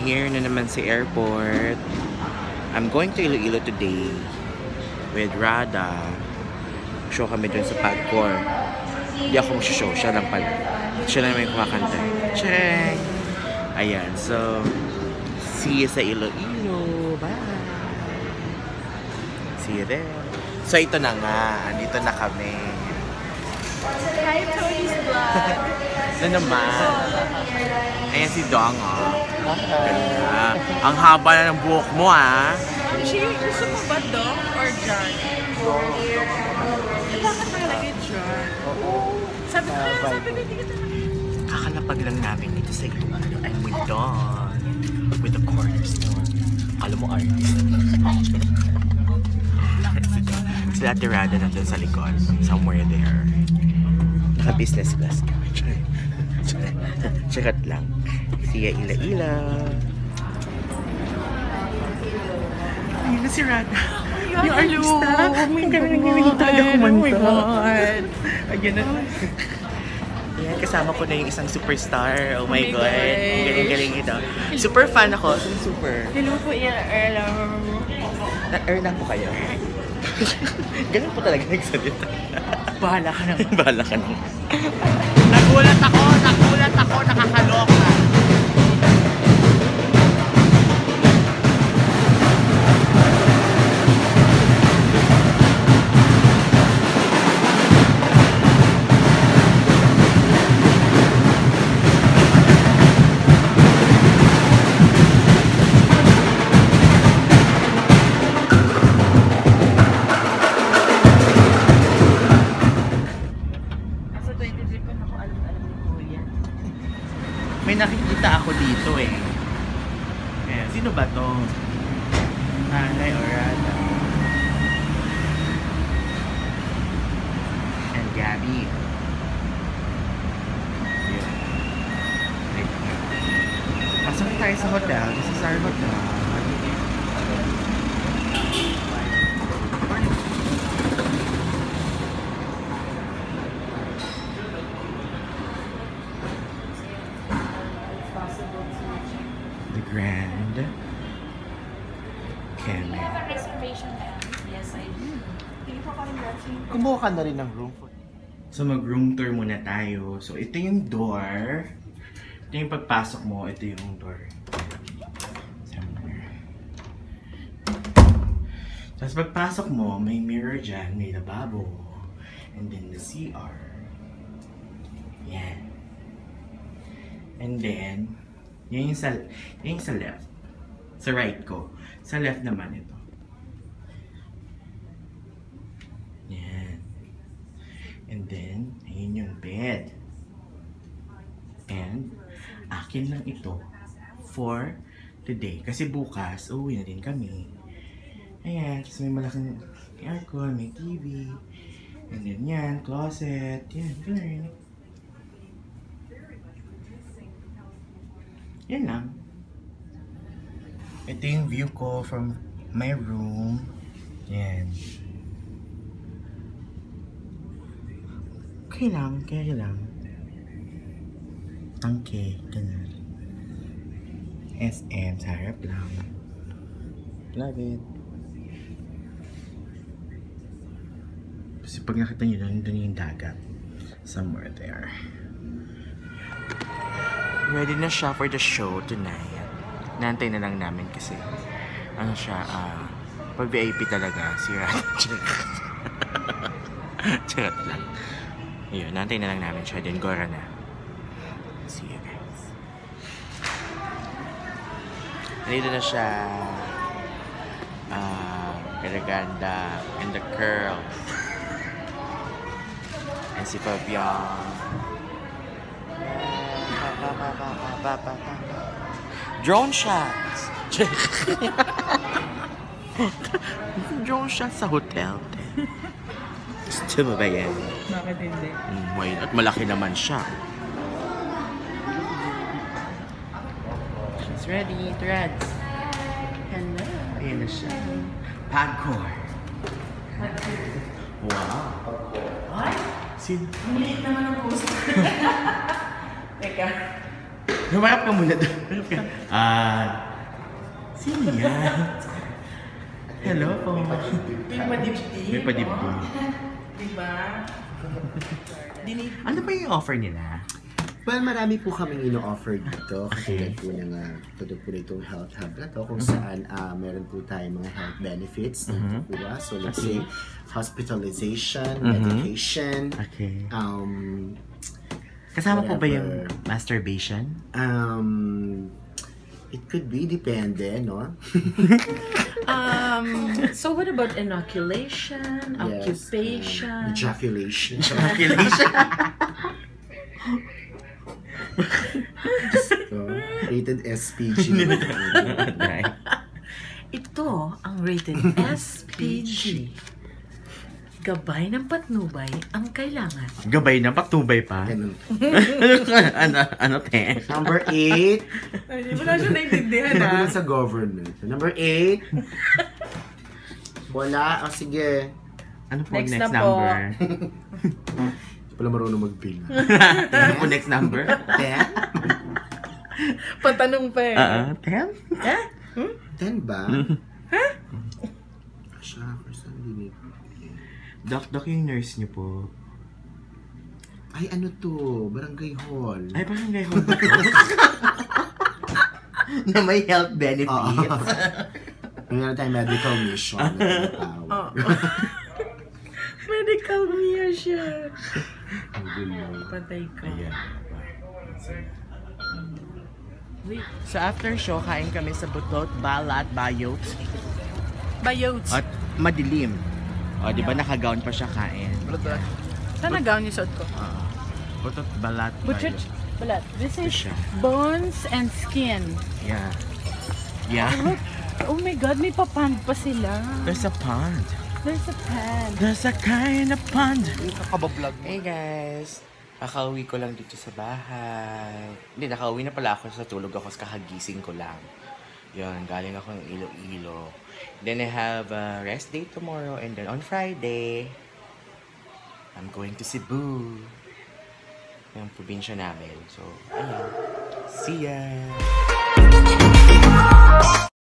here na naman sa airport. I'm going to Iloilo today with Rada. Show kami dun sa Pagcor. Hindi ako mag-show, siya lang pala. Siya lang may kumakanta. Cheng! Ayan, so, see you sa Iloilo. Bye! See you there. So, ito na nga. Andito na kami. Hi, Tony's vlog. Na naman. Ayan si Dong, oh. Ganda. Ang haba na ng buhok mo, ah. She, gusto mo ba Dong or John? Eh, bakit nakalagay John? Sabi ko, kaya sabi ko, hindi kita Kakalapag lang namin dito sa iyo. I'm with Dawn. With the cornerstone. Alam mo, artist. si Dawn. Si Ate Rada nandun sa likod. Somewhere there. Naka-business class ka. Chakat lang. Siya ila-ila. Ayun na si Rada. Yung artista. Oh my God. Nagbibinig talaga kumanta. God. Ayun na. Ayan, kasama ko na yung isang superstar. Oh my my God. Ang galing-galing ito. Super fan ako. Super? Hello po, Ella. Na-earn ako kayo. Ganun po talaga nagsalita. Bahala ka naman. Bahala ka nang. Nagulat ako! Nagulat ako! Nakakaloka! Gabby. Yun. Pasok na tayo sa hotel. This is our hotel. The Grand Canyon. reservation na Yes, I do. Hindi pa kami watching. Kumuha ka na rin ng room for So mag-room tour muna tayo. So ito yung door. Ito yung pagpasok mo, ito yung door. Tapos pagpasok mo, may mirror dyan, may lababo. And then the CR. Yan. And then, yan yung sa, yan yung sa left. Sa right ko. Sa left naman ito. Yan. And then, ayun yung bed. And, akin lang ito for today. Kasi bukas, uuwi na din kami. Ayan, kasi may malaking aircon, may TV. And then yan, closet. Yan, ganun. Yan lang. Ito yung view ko from my room. Yan. Okay lang, kaya lang. Tangke, ganun. SM, sa lang. Love it. Kasi pag nakita nyo doon, doon yung dagat. Somewhere there. Ready na siya for the show tonight. Nantay na lang namin kasi ano siya, ah, pag VIP talaga, si Rat. Charot lang. Yun, nantay na lang namin siya. Then, Gora na. See you guys. Nandito na siya. Ah, Garaganda and the curls. And si Fabian. Drone shots! Drone shots sa hotel. Gusto mo ba yan? Bakit hindi? Mm, why not? Malaki naman siya. She's ready, threads. Hello. Ayan na siya. Pagcor. Wow. Ay, Sin maliit naman ang poster. Teka. Humarap ka muna doon. Ah, sino yan? Hello po. May madibdib. May padibdib. Diba? Ano ba yung offer nila? Well, marami po kaming ino-offer dito. Okay. Katulad po ng uh, tulad po itong health hub na to kung saan ah, meron po tayong mga health benefits na nakukuha. So let's say hospitalization, Mhm. medication, Okay. um, Kasama po ba yung Whatever. masturbation? um, it could be, depende, no? Um, so what about inoculation, Yes, occupation? um, ejaculation. Calculation? so, rated SPG. right. Ito ang rated SPG. Gabay ng patnubay ang kailangan. Gabay na, patubay pa. Ganun. ano, ano, te? Number eight, Ay, wala siya naintindihan Sabi sa government. Number eight. Wala. O sige. Ano po Next next, na number? Hindi pala marunong mag-bill. ano po next number? Ten? Patanong pa eh. Oo, ten? Eh? Ten ba? Ha? Siya, dinig. Doc, doc yung nurse niyo po. Ay, ano to? Barangay Hall. Ay, parang gay home Na may health Oo. benefits. Meron tayong medical mission na tinatawag. Oo. Medical Mia siya. Ang gulo. Patay ka. Ayan. Wait. So after show, kain kami sa Butot, Balat, Bayot. Bayots. At madilim. O, di ba nakagown pa siya kain? Saan nagaw niyo suot ko? Oo. Butot, Balat, Bayot. balat. This is Siya. bones and skin. Yeah. Yeah. Look, oh my God, may papand pa sila. There's a pond. There's a pan. There's a kind of pond. Hey guys! Kakauwi ko lang dito sa bahay. Hindi, nakauwi na pala ako sa tulog ako sa kakagising ko lang. Yun, galing ako ng Iloilo. Then I have a rest day tomorrow and then on Friday, I'm going to Cebu. Yung probinsya namin. So, ayun. See ya!